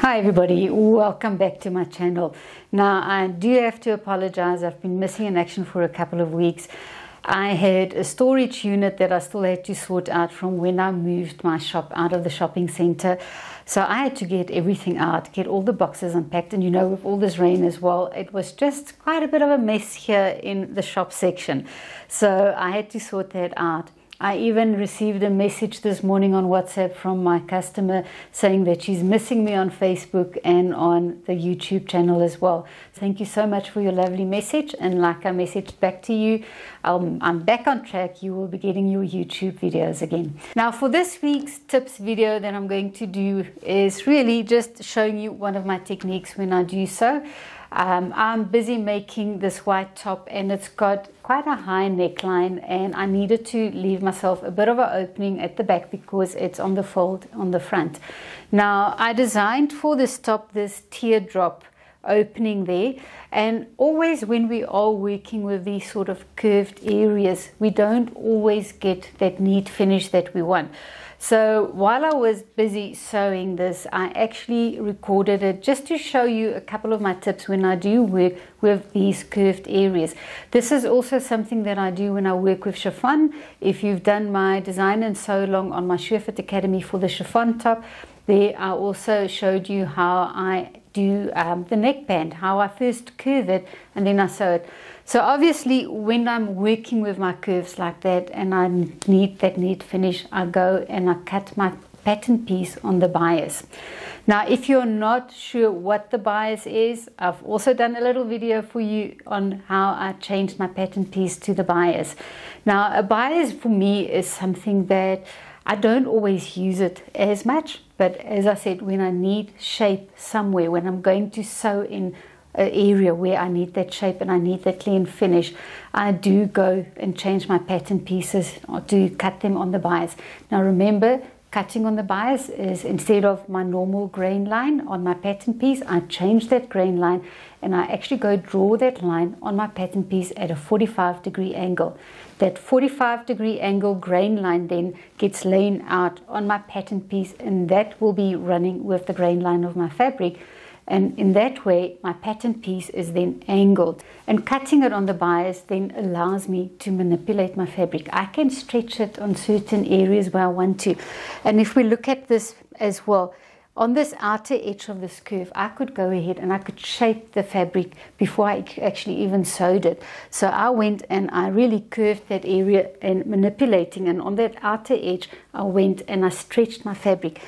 Hi everybody, welcome back to my channel. Now I do have to apologize, I've been missing in action for a couple of weeks. I had a storage unit that I still had to sort out from when I moved my shop out of the shopping center. So I had to get everything out, get all the boxes unpacked, and you know, with all this rain as well, it was just quite a bit of a mess here in the shop section. So I had to sort that out. I even received a message this morning on WhatsApp from my customer saying that she's missing me on Facebook and on the YouTube channel as well. Thank you so much for your lovely message. And like I messaged back to you, um, I'm back on track. You will be getting your YouTube videos again. Now, for this week's tips video that I'm going to do is really just showing you one of my techniques when I do so. Um, I'm busy making this white top and it's got quite a high neckline and I needed to leave myself a bit of an opening at the back because it's on the fold on the front. Now I designed for this top this teardrop opening there and always when we are working with these sort of curved areas we don't always get that neat finish that we want. So while I was busy sewing this, I actually recorded it just to show you a couple of my tips when I do work with these curved areas. This is also something that I do when I work with chiffon. If you've done my design and sew along on my Sure-Fit Academy for the chiffon top, there I also showed you how I do um, the neckband, how I first curve it and then I sew it. So obviously when I'm working with my curves like that and I need that neat finish, I go and I cut my pattern piece on the bias. Now if you're not sure what the bias is, I've also done a little video for you on how I changed my pattern piece to the bias. Now a bias for me is something that I don't always use it as much, but as I said, when I need shape somewhere, when I'm going to sew in an area where I need that shape and I need that clean finish, I do go and change my pattern pieces or do cut them on the bias. Now remember, cutting on the bias is instead of my normal grain line on my pattern piece, I change that grain line and I actually go draw that line on my pattern piece at a 45 degree angle. That 45 degree angle grain line then gets laid out on my pattern piece and that will be running with the grain line of my fabric and in that way my pattern piece is then angled. And cutting it on the bias then allows me to manipulate my fabric. I can stretch it on certain areas where I want to. And if we look at this as well on this outer edge of this curve I could go ahead and I could shape the fabric before I actually even sewed it. So I went and I really curved that area and manipulating. And on that outer edge I went and I stretched my fabric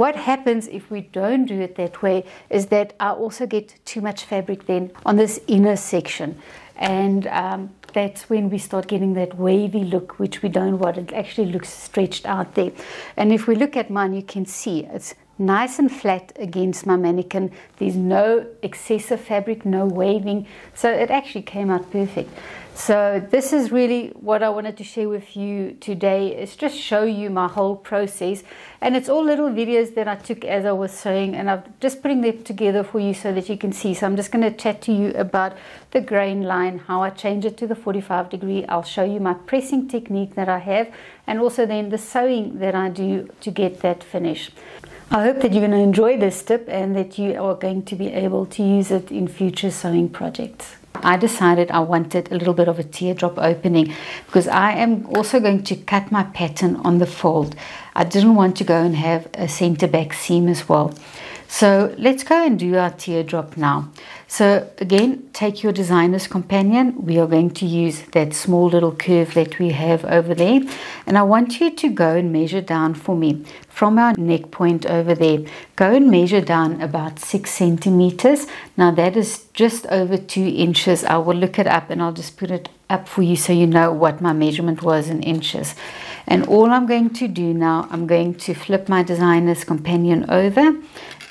what happens if we don't do it that way is that I also get too much fabric then on this inner section. And um, that's when we start getting that wavy look, which we don't want. It actually looks stretched out there. And if we look at mine, you can see it's nice and flat against my mannequin. There's no excessive fabric, no waving. So it actually came out perfect. So this is really what I wanted to share with you today is just show you my whole process and it's all little videos that I took as I was sewing and I'm just putting them together for you so that you can see. So I'm just going to chat to you about the grain line, how I change it to the 45 degree. I'll show you my pressing technique that I have and also then the sewing that I do to get that finish. I hope that you're going to enjoy this tip and that you are going to be able to use it in future sewing projects. I decided I wanted a little bit of a teardrop opening because I am also going to cut my pattern on the fold. I didn't want to go and have a center back seam as well. So let's go and do our teardrop now. So again, take your designer's companion. We are going to use that small little curve that we have over there. And I want you to go and measure down for me from our neck point over there. Go and measure down about six centimeters. Now that is just over two inches. I will look it up and I'll just put it up for you so you know what my measurement was in inches. And all I'm going to do now, I'm going to flip my designer's companion over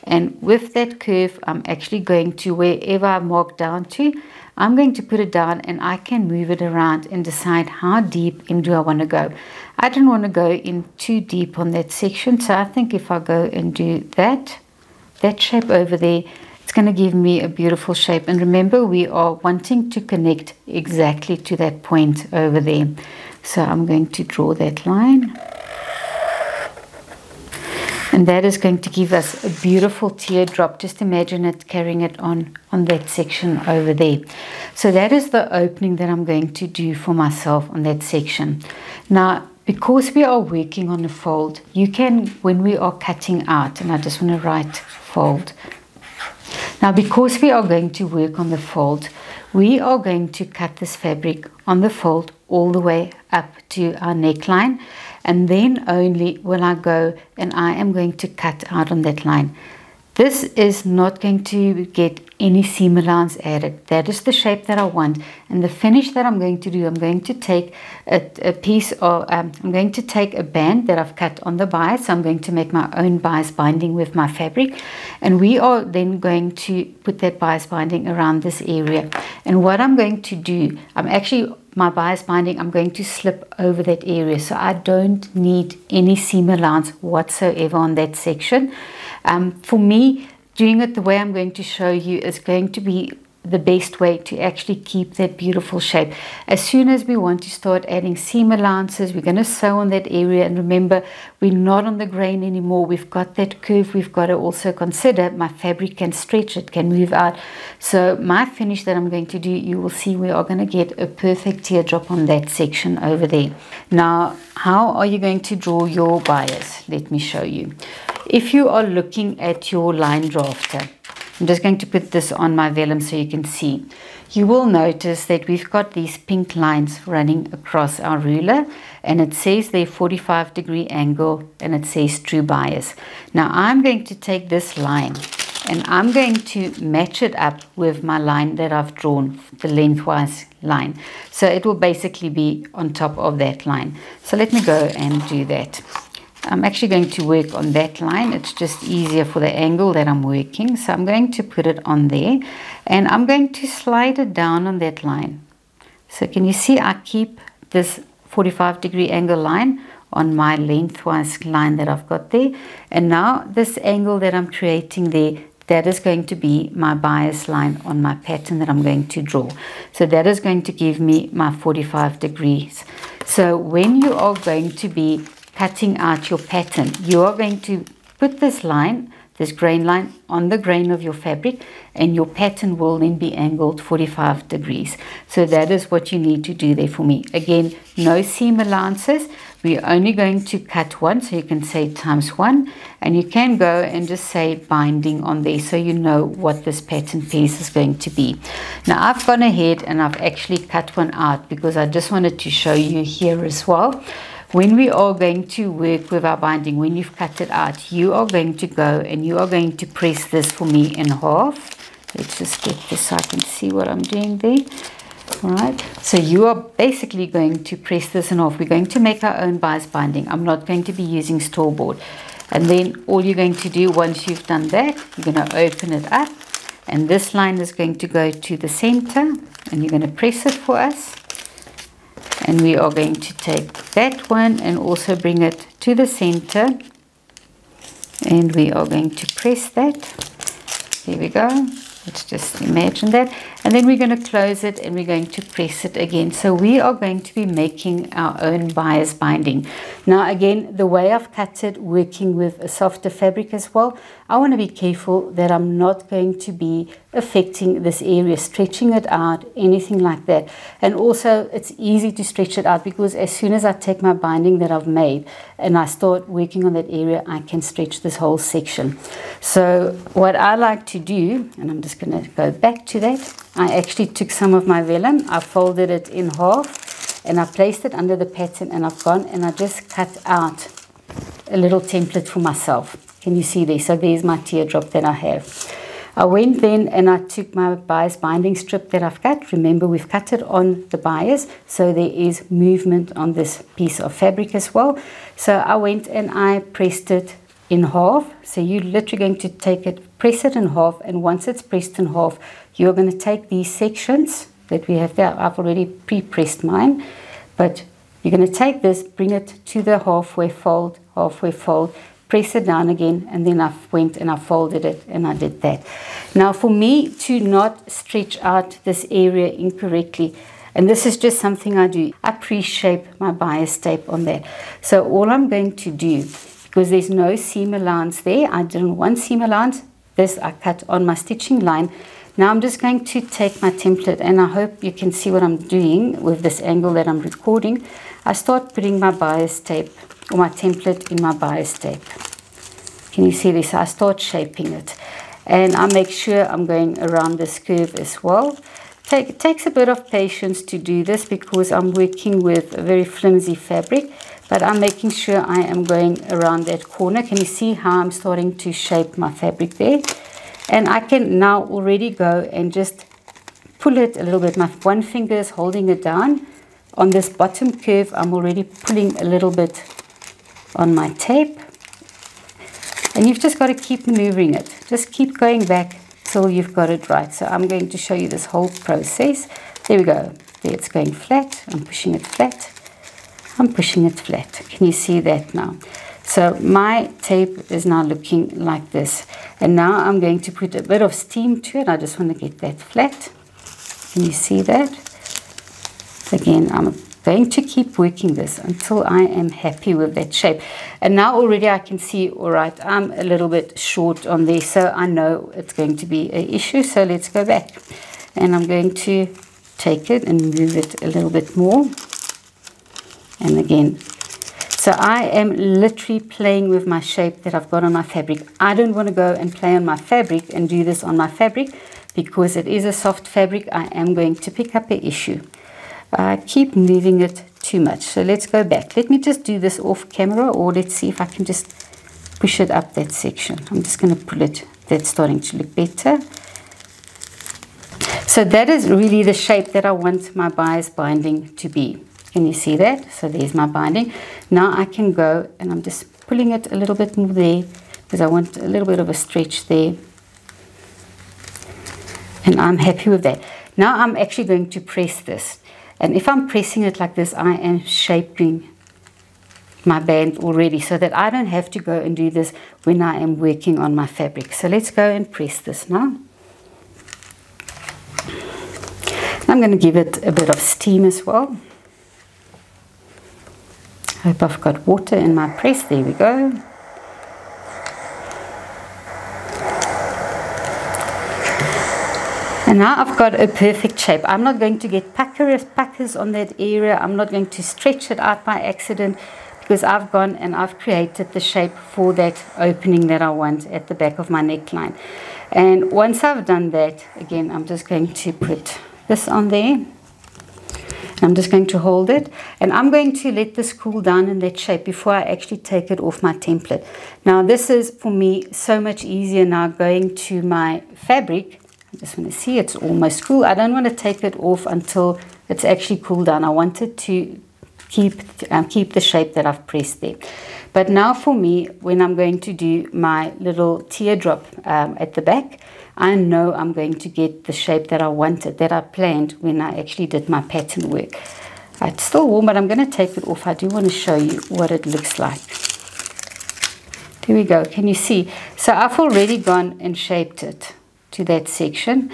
and with that curve I'm actually going to wherever I mark down to I'm going to put it down and I can move it around and decide how deep in do I want to go. I don't want to go in too deep on that section so I think if I go and do that that shape over there it's going to give me a beautiful shape. And remember we are wanting to connect exactly to that point over there. So I'm going to draw that line And that is going to give us a beautiful teardrop. Just imagine it carrying it on, on that section over there. So that is the opening that I'm going to do for myself on that section. Now, because we are working on a fold, you can, when we are cutting out, and I just want to write fold. Now, because we are going to work on the fold, we are going to cut this fabric on the fold all the way up to our neckline and then only will I go and I am going to cut out on that line. This is not going to get any seam allowance added. That is the shape that I want. And the finish that I'm going to do, I'm going to take a, a piece of, um, I'm going to take a band that I've cut on the bias. So I'm going to make my own bias binding with my fabric. And we are then going to put that bias binding around this area. And what I'm going to do, I'm actually my bias binding, I'm going to slip over that area. So I don't need any seam allowance whatsoever on that section. Um, for me, doing it the way I'm going to show you is going to be the best way to actually keep that beautiful shape. As soon as we want to start adding seam allowances, we're going to sew on that area. And remember, we're not on the grain anymore. We've got that curve. We've got to also consider my fabric can stretch, it can move out. So my finish that I'm going to do, you will see we are going to get a perfect teardrop on that section over there. Now, how are you going to draw your bias? Let me show you. If you are looking at your line drafter, I'm just going to put this on my vellum so you can see. You will notice that we've got these pink lines running across our ruler and it says there 45 degree angle and it says true bias. Now I'm going to take this line and I'm going to match it up with my line that I've drawn, the lengthwise line. So it will basically be on top of that line. So let me go and do that. I'm actually going to work on that line. It's just easier for the angle that I'm working. So I'm going to put it on there and I'm going to slide it down on that line. So can you see I keep this 45 degree angle line on my lengthwise line that I've got there. And now this angle that I'm creating there, that is going to be my bias line on my pattern that I'm going to draw. So that is going to give me my 45 degrees. So when you are going to be cutting out your pattern, you are going to put this line, this grain line, on the grain of your fabric and your pattern will then be angled 45 degrees. So that is what you need to do there for me. Again, no seam allowances. We're only going to cut one, so you can say times one, and you can go and just say binding on there so you know what this pattern piece is going to be. Now I've gone ahead and I've actually cut one out because I just wanted to show you here as well. When we are going to work with our binding, when you've cut it out, you are going to go and you are going to press this for me in half. Let's just get this so I can see what I'm doing there. All right, so you are basically going to press this in half. We're going to make our own bias binding. I'm not going to be using store bought. And then all you're going to do once you've done that, you're going to open it up. And this line is going to go to the center and you're going to press it for us and we are going to take that one and also bring it to the center. And we are going to press that. There we go. Let's just imagine that. And then we're going to close it and we're going to press it again. So we are going to be making our own bias binding. Now again the way I've cut it working with a softer fabric as well I want to be careful that I'm not going to be affecting this area, stretching it out, anything like that. And also it's easy to stretch it out because as soon as I take my binding that I've made and I start working on that area, I can stretch this whole section. So what I like to do, and I'm just going to go back to that, I actually took some of my vellum, I folded it in half and I placed it under the pattern and I've gone and I just cut out a little template for myself. Can you see there? So there's my teardrop that I have. I went then and I took my bias binding strip that I've cut. Remember, we've cut it on the bias, so there is movement on this piece of fabric as well. So I went and I pressed it in half. So you're literally going to take it, press it in half, and once it's pressed in half, you're going to take these sections that we have there. I've already pre-pressed mine, but you're going to take this, bring it to the halfway fold, halfway fold, press it down again and then I went and I folded it and I did that. Now for me to not stretch out this area incorrectly and this is just something I do. I pre-shape my bias tape on that. So all I'm going to do because there's no seam allowance there. I didn't want seam allowance. This I cut on my stitching line. Now I'm just going to take my template and I hope you can see what I'm doing with this angle that I'm recording. I start putting my bias tape or my template in my bias tape. Can you see this? I start shaping it and I make sure I'm going around this curve as well. Take, it takes a bit of patience to do this because I'm working with a very flimsy fabric but I'm making sure I am going around that corner. Can you see how I'm starting to shape my fabric there? And I can now already go and just pull it a little bit. My one finger is holding it down. On this bottom curve, I'm already pulling a little bit on my tape. And you've just got to keep maneuvering it. Just keep going back till you've got it right. So I'm going to show you this whole process. There we go. There it's going flat. I'm pushing it flat. I'm pushing it flat. Can you see that now? So my tape is now looking like this. And now I'm going to put a bit of steam to it. I just want to get that flat. Can you see that? Again, I'm going to keep working this until I am happy with that shape. And now already I can see, all right, I'm a little bit short on there, so I know it's going to be an issue. So let's go back. And I'm going to take it and move it a little bit more. And again, so I am literally playing with my shape that I've got on my fabric. I don't want to go and play on my fabric and do this on my fabric because it is a soft fabric. I am going to pick up an issue. I keep moving it too much. So let's go back. Let me just do this off camera or let's see if I can just push it up that section. I'm just going to pull it. That's starting to look better. So that is really the shape that I want my bias binding to be. Can you see that? So there's my binding. Now I can go and I'm just pulling it a little bit more there because I want a little bit of a stretch there. And I'm happy with that. Now I'm actually going to press this. And if I'm pressing it like this, I am shaping my band already so that I don't have to go and do this when I am working on my fabric. So let's go and press this now. I'm going to give it a bit of steam as well. I hope I've got water in my press. There we go. And now I've got a perfect shape. I'm not going to get puckers, on that area. I'm not going to stretch it out by accident because I've gone and I've created the shape for that opening that I want at the back of my neckline. And once I've done that, again, I'm just going to put this on there. I'm just going to hold it and I'm going to let this cool down in that shape before I actually take it off my template. Now this is for me so much easier now going to my fabric. I just want to see it's almost cool. I don't want to take it off until it's actually cooled down. I want it to keep, um, keep the shape that I've pressed there. But now for me, when I'm going to do my little teardrop um, at the back, I know I'm going to get the shape that I wanted, that I planned when I actually did my pattern work. It's still warm, but I'm going to take it off. I do want to show you what it looks like. There we go. Can you see? So I've already gone and shaped it to that section.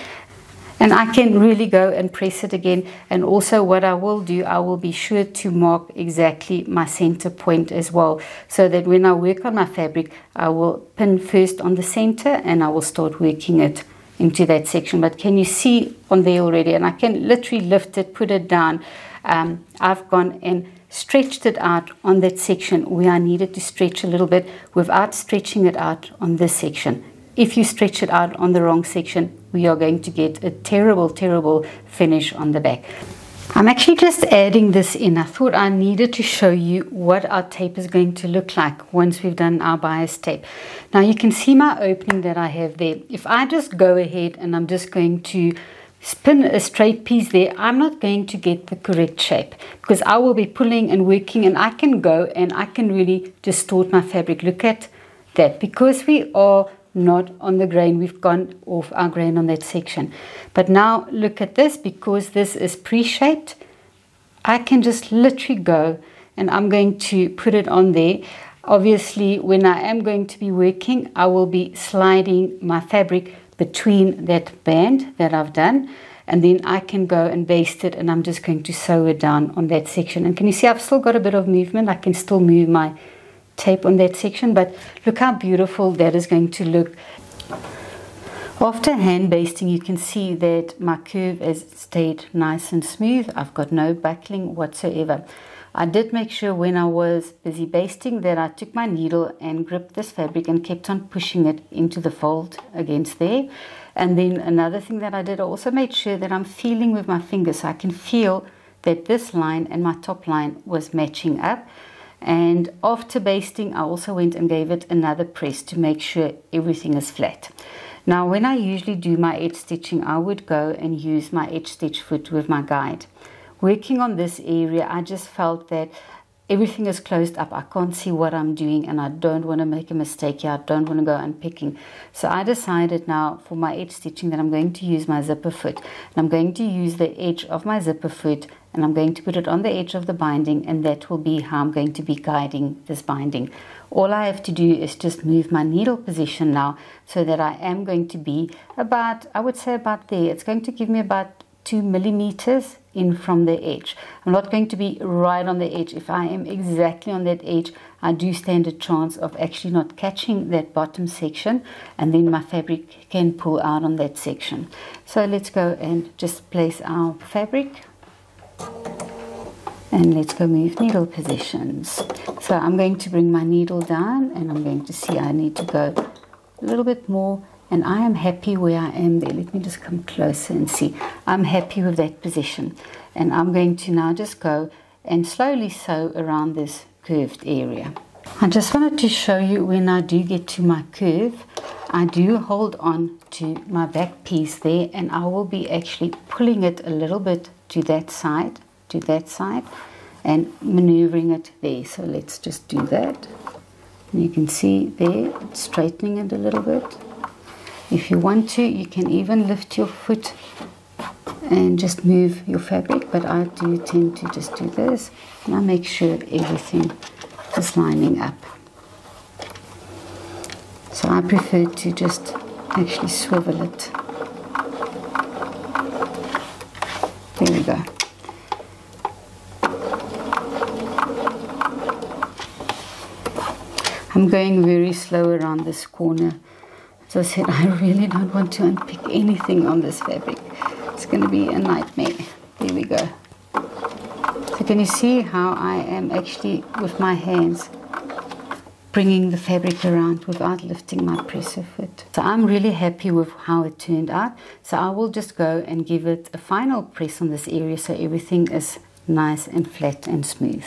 And I can really go and press it again. And also what I will do I will be sure to mark exactly my center point as well so that when I work on my fabric I will pin first on the center and I will start working it into that section. But can you see on there already? And I can literally lift it put it down. Um, I've gone and stretched it out on that section where I needed to stretch a little bit without stretching it out on this section if you stretch it out on the wrong section, we are going to get a terrible, terrible finish on the back. I'm actually just adding this in. I thought I needed to show you what our tape is going to look like once we've done our bias tape. Now you can see my opening that I have there. If I just go ahead and I'm just going to spin a straight piece there, I'm not going to get the correct shape because I will be pulling and working and I can go and I can really distort my fabric. Look at that. Because we are not on the grain. We've gone off our grain on that section. But now look at this because this is pre-shaped. I can just literally go and I'm going to put it on there. Obviously, when I am going to be working, I will be sliding my fabric between that band that I've done and then I can go and baste it and I'm just going to sew it down on that section. And can you see I've still got a bit of movement? I can still move my tape on that section but look how beautiful that is going to look. After hand basting you can see that my curve has stayed nice and smooth. I've got no buckling whatsoever. I did make sure when I was busy basting that I took my needle and gripped this fabric and kept on pushing it into the fold against there. And then another thing that I did I also made sure that I'm feeling with my fingers so I can feel that this line and my top line was matching up and after basting, I also went and gave it another press to make sure everything is flat. Now, when I usually do my edge stitching, I would go and use my edge stitch foot with my guide. Working on this area, I just felt that everything is closed up. I can't see what I'm doing and I don't want to make a mistake here. I don't want to go unpicking. So I decided now for my edge stitching that I'm going to use my zipper foot. And I'm going to use the edge of my zipper foot and I'm going to put it on the edge of the binding and that will be how I'm going to be guiding this binding. All I have to do is just move my needle position now so that I am going to be about, I would say about there. It's going to give me about two millimeters in from the edge. I'm not going to be right on the edge. If I am exactly on that edge, I do stand a chance of actually not catching that bottom section and then my fabric can pull out on that section. So let's go and just place our fabric and let's go move needle positions. So I'm going to bring my needle down and I'm going to see I need to go a little bit more and I am happy where I am there. Let me just come closer and see. I'm happy with that position. And I'm going to now just go and slowly sew around this curved area. I just wanted to show you when I do get to my curve, I do hold on to my back piece there and I will be actually pulling it a little bit to that side, to that side and maneuvering it there. So let's just do that. And you can see there, straightening it a little bit. If you want to, you can even lift your foot and just move your fabric, but I do tend to just do this and I make sure everything is lining up. So I prefer to just actually swivel it. There we go. I'm going very slow around this corner so I said, I really don't want to unpick anything on this fabric. It's going to be a nightmare. There we go. So can you see how I am actually, with my hands, bringing the fabric around without lifting my presser foot. So I'm really happy with how it turned out. So I will just go and give it a final press on this area so everything is nice and flat and smooth.